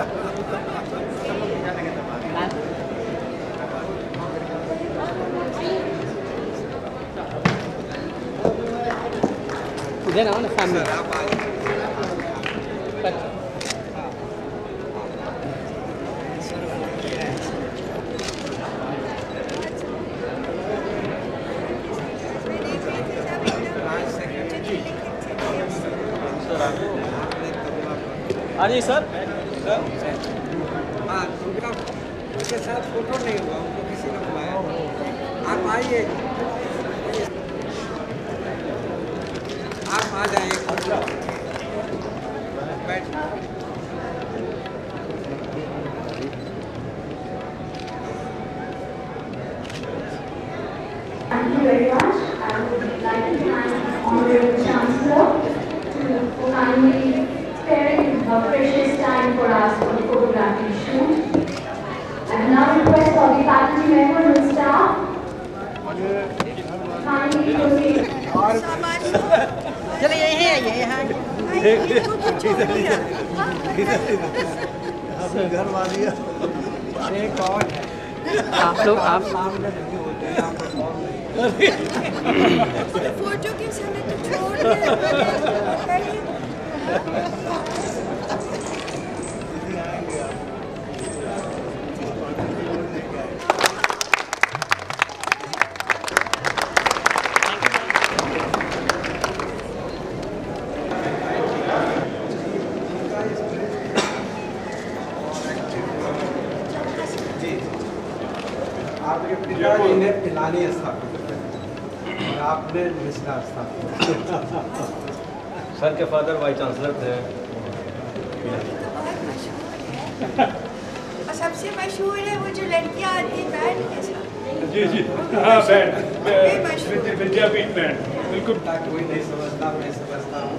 Then I want to family. But Are you, sir? हाँ उनका उनके साथ फ़ोटो नहीं हुआ उनको किसी ने बुलाया आप आइए आप आ जाइए बैठ Thank you very much. I would like to thank Honorable Chancellor to kindly faculty members and staff kindly proceed. चलो यही है यही है। अरे कौन आप लोग आप पर कौन फ़ोटो के समय तो छोड़ आपके पिताजी ने पिलानी स्थापित और आपने मिश्रा स्थापित सर के फादर वाइस चांसलर थे। और सबसे मशहूर है वो जो लड़कियाँ आती हैं बैंड के साथ। जी जी। हाँ बैंड विद्यापीठ बैंड बिल्कुल। कोई नहीं समझता मैं समझता हूँ।